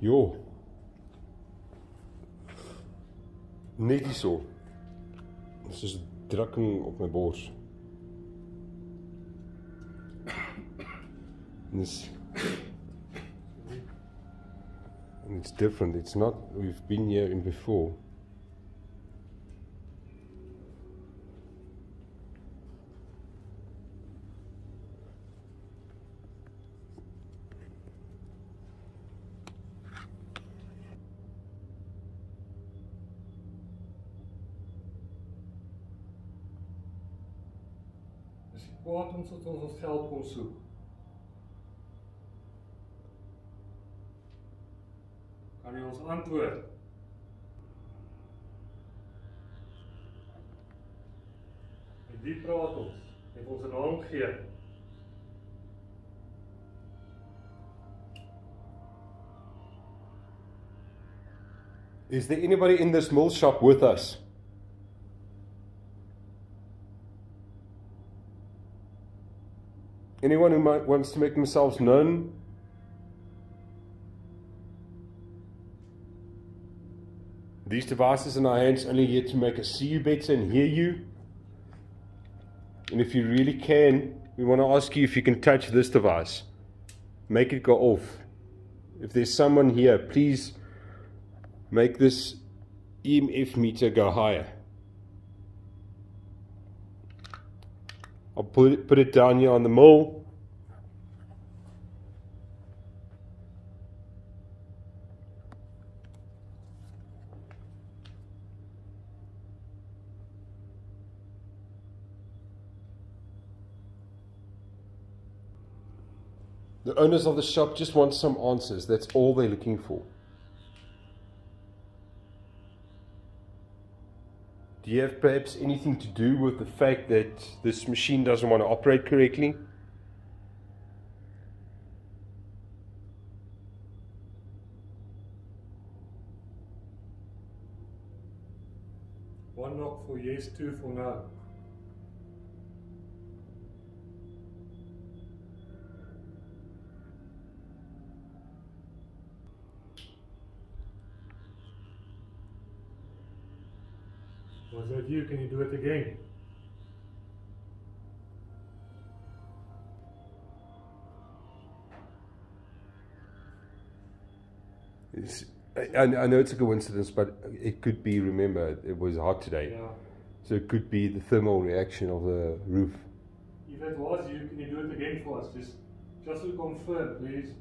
Jo. Net hierso. Dis is drukking op my bors. And it's, and it's different. It's not we've been here in before. Is die kwaad ons dat ons ons geld kom soek? Kan jy ons antwoord? En wie praat ons? Het ons 'n naam gegee? Is there anybody in this mill shop with us? Anyone who might wants to make themselves known? These devices in our hands only here to make us see you better and hear you. And if you really can, we want to ask you if you can touch this device. Make it go off. If there's someone here, please make this EMF meter go higher. I'll put it, put it down here on the mill. The owners of the shop just want some answers. That's all they're looking for. Do you have perhaps anything to do with the fact that this machine doesn't want to operate correctly? One knock for yes, two for no. That you? Can you do it again? It's, I, I know it's a coincidence, but it could be, remember, it was hot today. Yeah. So it could be the thermal reaction of the roof. If it was you, can you do it again for us? Just, just to confirm, please.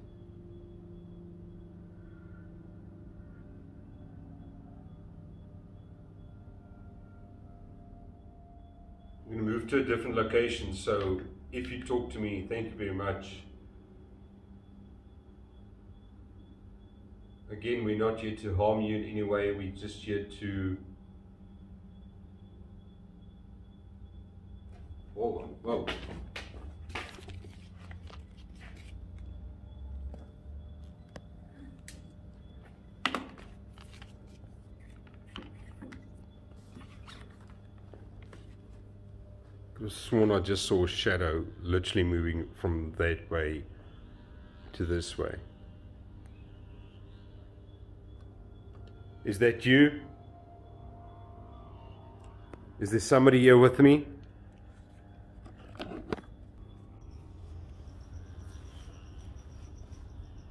To to a different location, so if you talk to me, thank you very much. Again, we're not here to harm you in any way, we're just here to. Hold on, whoa. I one I just saw a shadow literally moving from that way to this way. Is that you? Is there somebody here with me?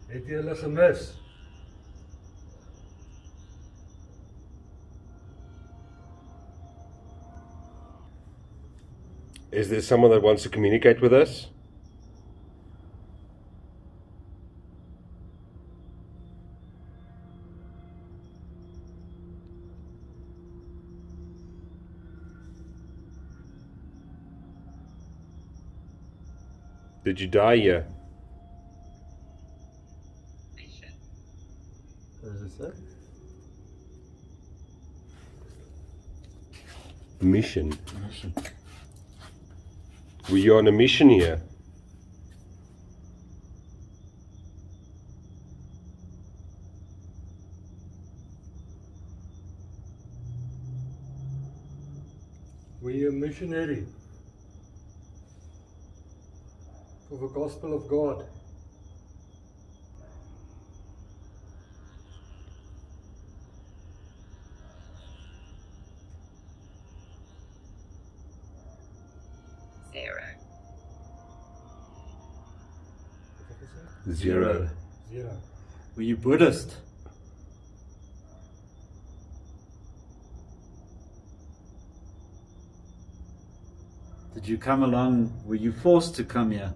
Het jy hulle gemis? Is there someone that wants to communicate with us? Did you die is dit? Mission. Were are on a mission here? We are missionary for the gospel of God? Zero. Zero. Were you Buddhist? Did you come along? Were you forced to come here?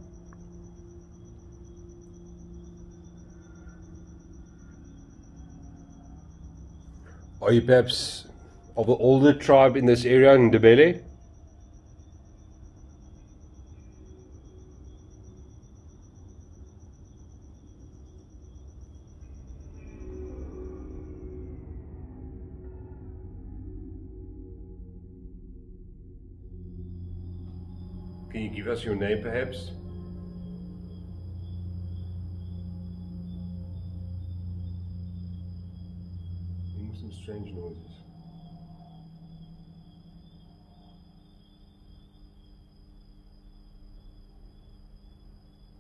Are you perhaps of the older tribe in this area in Ndebele? Can you give us your name perhaps? Hearing some strange noises.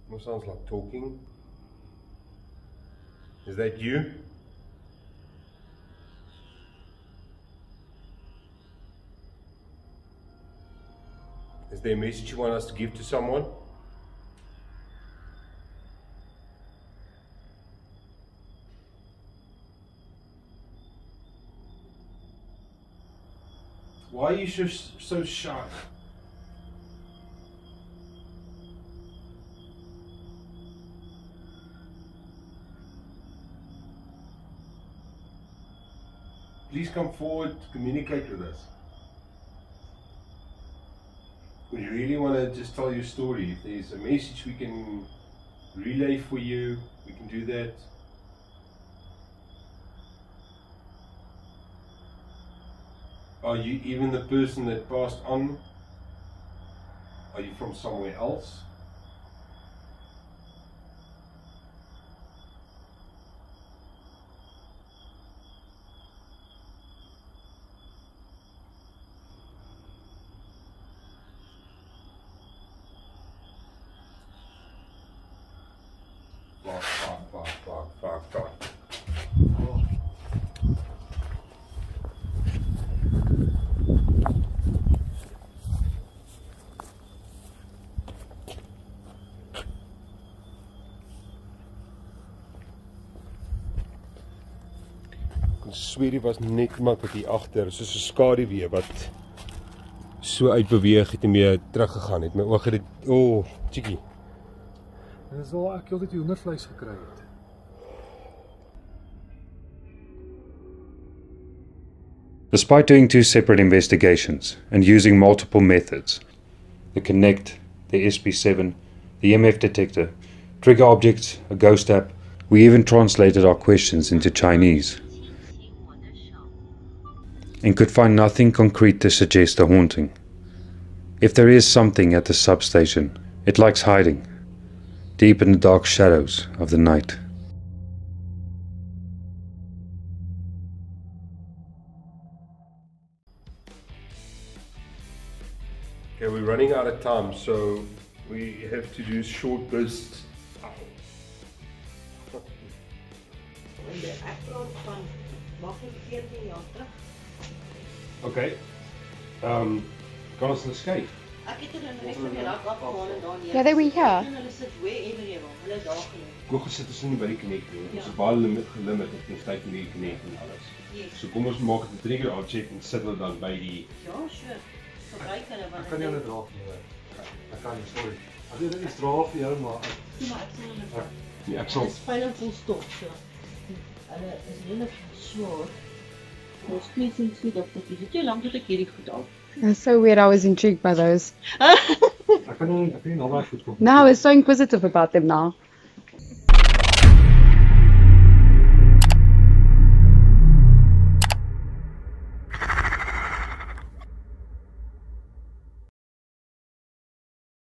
Almost sounds like talking. Is that you? Is there a message you want us to give to someone? Why are you so, so shy? Please come forward to communicate with us. We really want just tell your story. If there's a message we can relay for you, we can do that. Are you even the person that passed on? Are you from somewhere else? Ek sweer die was net iemand wat hier agter, soos 'n skaduwee wat so uitbeweeg het en weer teruggegaan het. My oë het dit o, oh, chickie. En dis al ek heeltyd die hoendervleis gekry het. Despite doing two separate investigations and using multiple methods the Connect, the SB7, the MF detector, trigger objects, a ghost app we even translated our questions into Chinese and could find nothing concrete to suggest a haunting. If there is something at the substation, it likes hiding, deep in the dark shadows of the night. Okay, we're running out of time, so we have to do short bursts. Ek praat van maklik 14 jaar terug. Okay. Ehm um, kan ons nou skei? Ek het hulle net van die rak afgehaal en daar neer. Yeah, they were here. Hulle sit wherever jy wil. Hulle is daar genoeg. Google sit ons nie by die connect nie. Ons Ja. is baie limit gelimit op die tyd in die connect en alles. Yes. So kom ons maak 'n trigger object en sit hulle dan by die Ja, sure. Gebruik hulle want Ek kan nie hulle dra nie. Ek kan nie, sorry. As jy dit is dra vir jou maar ek Ja, maar ek sien hulle vat. nee, ek Hulle sal is veilig vol stof, so. Hulle is regtig swaar. Ons knie sien sweet op dit. Dit jy lank tot ek hierdie goed al. That's so weird. I was intrigued by those. ek kan nie ek kan nie naby goed kom. Now I was so inquisitive about them now.